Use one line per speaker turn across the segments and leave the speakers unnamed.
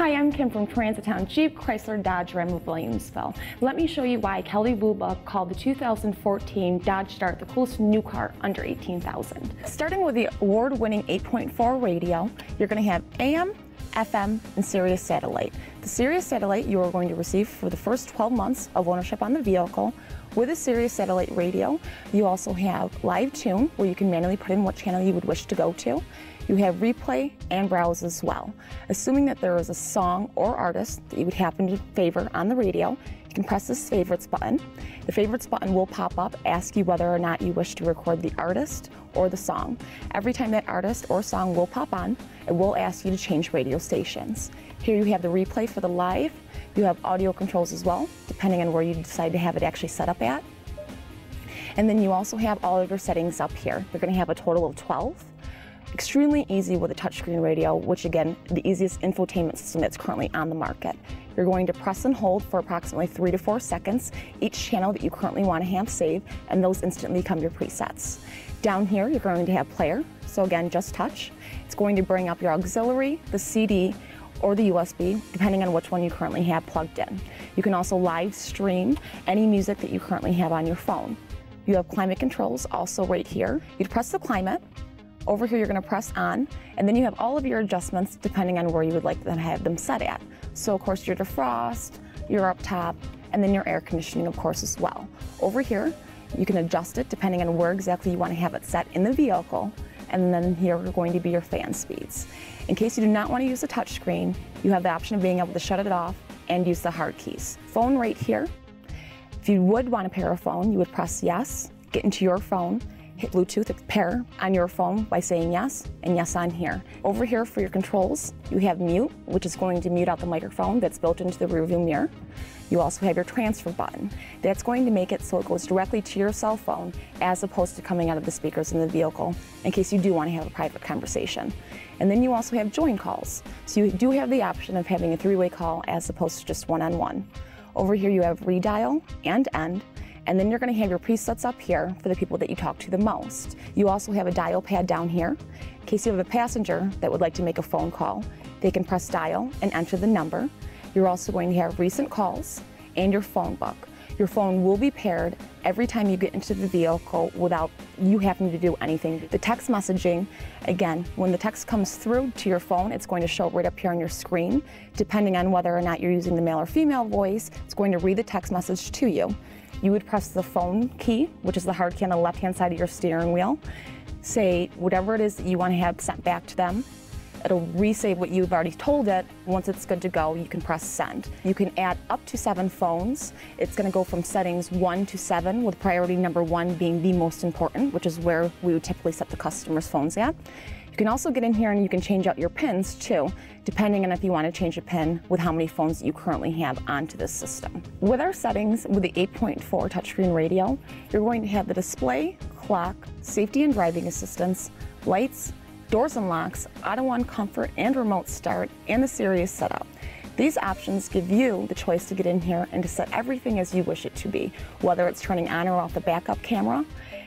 Hi, I'm Kim from Transitowne Jeep Chrysler Dodge Ram of Williamsville. Let me show you why Kelley Blue Book called the 2014 Dodge Dart the coolest new car under 18,000. Starting with the award-winning 8.4 radio, you're going to have AM, FM, and Sirius satellite. The Sirius satellite you are going to receive for the first 12 months of ownership on the vehicle. With a Sirius satellite radio, you also have live tune where you can manually put in what channel you would wish to go to. You have replay and browse as well. Assuming that there is a song or artist that you would happen to favor on the radio, you can press this favorites button. The favorites button will pop up, ask you whether or not you wish to record the artist or the song. Every time that artist or song will pop on, it will ask you to change radio stations. Here you have the replay for the live. You have audio controls as well, depending on where you decide to have it actually set up at. And then you also have all of your settings up here. You're going to have a total of 12. Extremely easy with a touchscreen radio, which again, the easiest infotainment system that's currently on the market. You're going to press and hold for approximately three to four seconds each channel that you currently want to have saved, and those instantly become your presets. Down here, you're going to have player, so again, just touch. It's going to bring up your auxiliary, the CD, or the USB, depending on which one you currently have plugged in. You can also live stream any music that you currently have on your phone. You have climate controls also right here. You'd press the climate, over here, you're gonna press on, and then you have all of your adjustments depending on where you would like to have them set at. So of course, your defrost, your up top, and then your air conditioning, of course, as well. Over here, you can adjust it depending on where exactly you wanna have it set in the vehicle, and then here are going to be your fan speeds. In case you do not wanna use the touchscreen, you have the option of being able to shut it off and use the hard keys. Phone right here. If you would want to pair a phone, you would press yes, get into your phone, hit Bluetooth pair on your phone by saying yes and yes on here. Over here for your controls, you have mute, which is going to mute out the microphone that's built into the rearview mirror. You also have your transfer button. That's going to make it so it goes directly to your cell phone as opposed to coming out of the speakers in the vehicle in case you do want to have a private conversation. And then you also have join calls. So you do have the option of having a three-way call as opposed to just one-on-one. -on -one. Over here you have redial and end, and then you're gonna have your presets up here for the people that you talk to the most. You also have a dial pad down here. In case you have a passenger that would like to make a phone call, they can press dial and enter the number. You're also going to have recent calls and your phone book. Your phone will be paired every time you get into the vehicle without you having to do anything. The text messaging, again, when the text comes through to your phone, it's going to show right up here on your screen. Depending on whether or not you're using the male or female voice, it's going to read the text message to you you would press the phone key, which is the hard key on the left-hand side of your steering wheel, say whatever it is that you want to have sent back to them. It'll resave what you've already told it. Once it's good to go, you can press send. You can add up to seven phones. It's going to go from settings one to seven, with priority number one being the most important, which is where we would typically set the customer's phones at. You can also get in here and you can change out your pins too, depending on if you want to change a pin with how many phones you currently have onto this system. With our settings, with the 8.4 touchscreen radio, you're going to have the display, clock, safety and driving assistance, lights, doors and locks, auto-on comfort and remote start, and the Sirius setup. These options give you the choice to get in here and to set everything as you wish it to be, whether it's turning on or off the backup camera,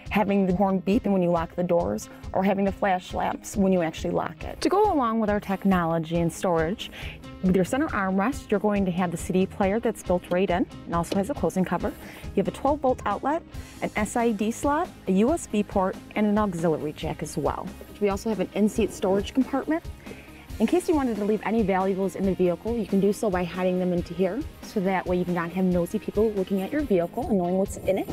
having the horn beep when you lock the doors, or having the flash lamps when you actually lock it. To go along with our technology and storage, with your center armrest, you're going to have the CD player that's built right in and also has a closing cover. You have a 12 volt outlet, an SD slot, a USB port, and an auxiliary jack as well. We also have an in-seat storage compartment. In case you wanted to leave any valuables in the vehicle, you can do so by hiding them into here, so that way you do not have nosy people looking at your vehicle and knowing what's in it.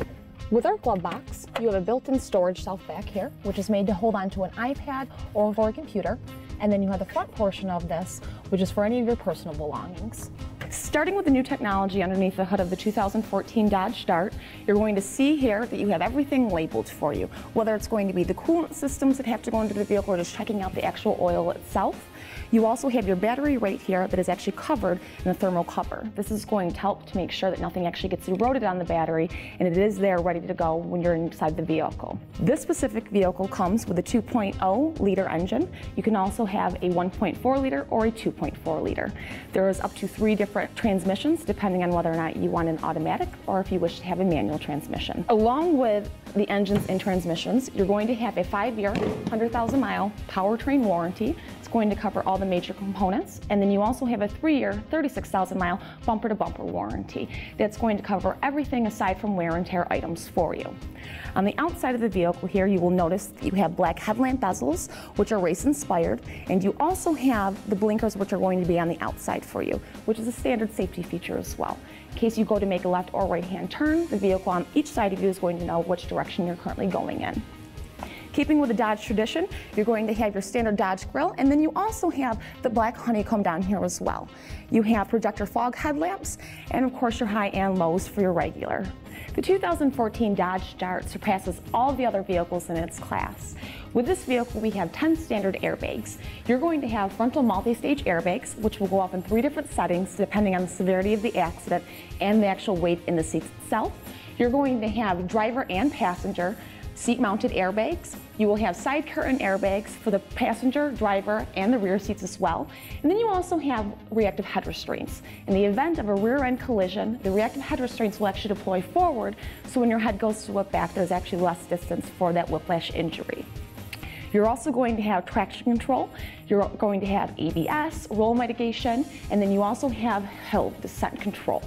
With our glove box, you have a built-in storage shelf back here, which is made to hold onto an iPad or for a computer. And then you have the front portion of this, which is for any of your personal belongings. Starting with the new technology underneath the hood of the 2014 Dodge Dart, you're going to see here that you have everything labeled for you, whether it's going to be the coolant systems that have to go into the vehicle or just checking out the actual oil itself. You also have your battery right here that is actually covered in a thermal cover. This is going to help to make sure that nothing actually gets eroded on the battery and it is there ready to go when you're inside the vehicle. This specific vehicle comes with a 2.0 liter engine. You can also have a 1.4 liter or a 2.4 liter. There is up to three different transmissions depending on whether or not you want an automatic or if you wish to have a manual transmission. Along with the engines and transmissions, you're going to have a five-year, 100,000 mile powertrain warranty It's going to cover all the major components. And then you also have a three-year, 36,000 mile bumper-to-bumper warranty. That's going to cover everything aside from wear and tear items for you. On the outside of the vehicle here, you will notice that you have black headlamp bezels, which are race inspired, and you also have the blinkers, which are going to be on the outside for you, which is a standard safety feature as well. In case you go to make a left or right hand turn, the vehicle on each side of you is going to know which direction you're currently going in. Keeping with the Dodge tradition, you're going to have your standard Dodge grille, and then you also have the black honeycomb down here as well. You have projector fog headlamps, and of course your high and lows for your regular. The 2014 Dodge Dart surpasses all the other vehicles in its class. With this vehicle, we have 10 standard airbags. You're going to have frontal multi-stage airbags, which will go off in three different settings depending on the severity of the accident and the actual weight in the seat itself. You're going to have driver and passenger seat-mounted airbags. You will have side curtain airbags for the passenger, driver, and the rear seats as well. And then you also have reactive head restraints. In the event of a rear end collision, the reactive head restraints will actually deploy forward, so when your head goes to whip back, there's actually less distance for that whiplash injury. You're also going to have traction control, you're going to have ABS, roll mitigation, and then you also have hill descent control.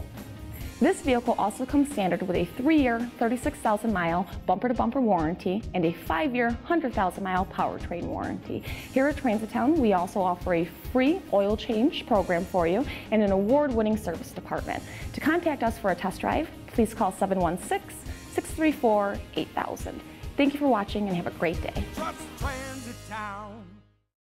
This vehicle also comes standard with a three-year, 36,000 mile bumper-to-bumper warranty and a five-year, 100,000 mile powertrain warranty. Here at Transitowne, we also offer a free oil change program for you and an award-winning service department. To contact us for a test drive, please call 716-634-8000. Thank you for watching and have a great day.